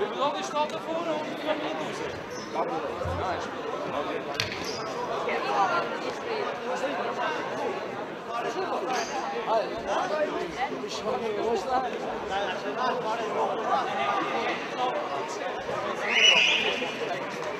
Wiggeland is stap ervoor? voren of je niet doen? Nice. You.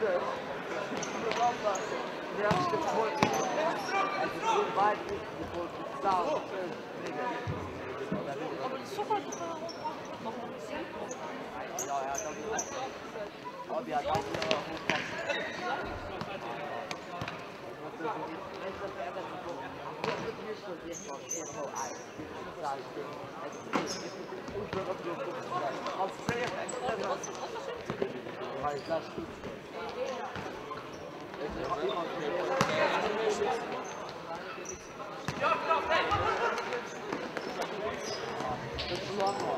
das. Wir haben es gefunden. Aber die Schuhe, die Aber wir haben Thank you. John Wall.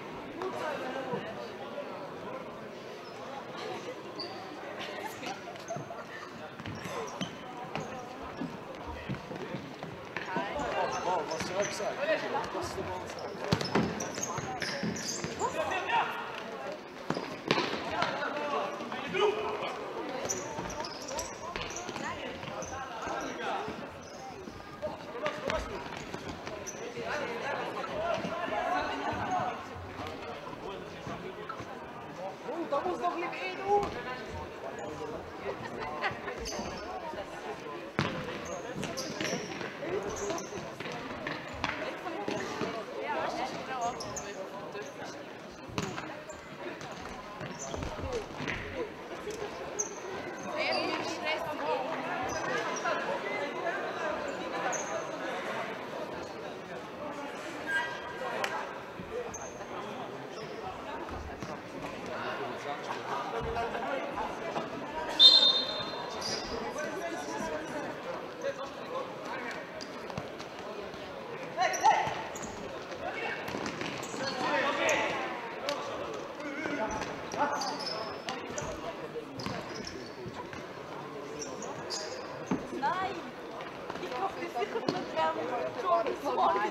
아,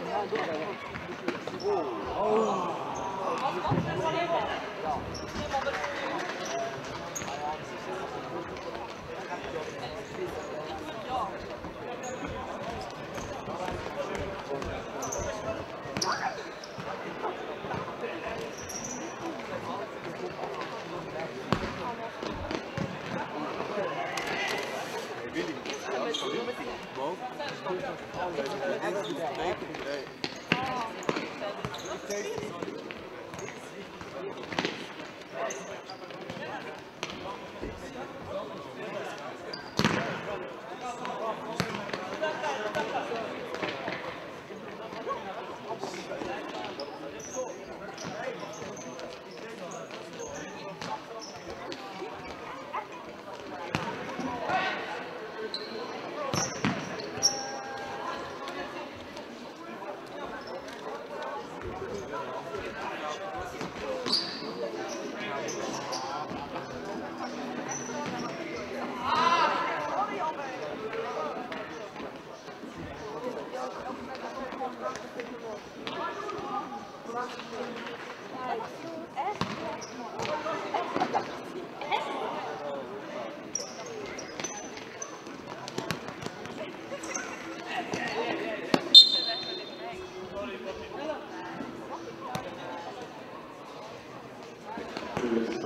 Thank you.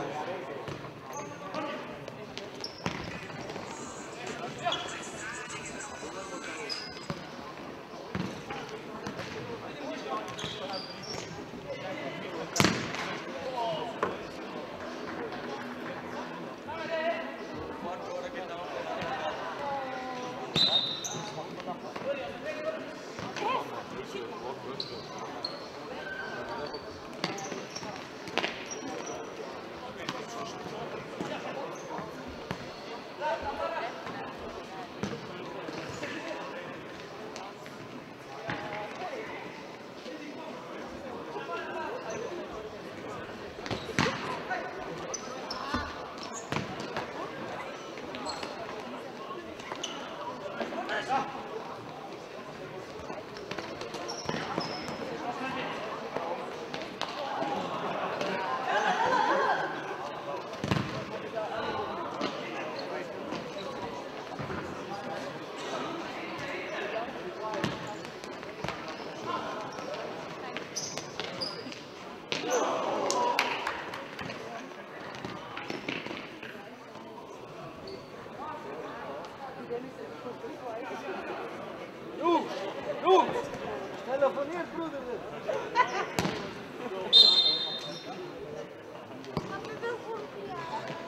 of Doe! Doe! Telefoneer, broeder! Wat bedoel je?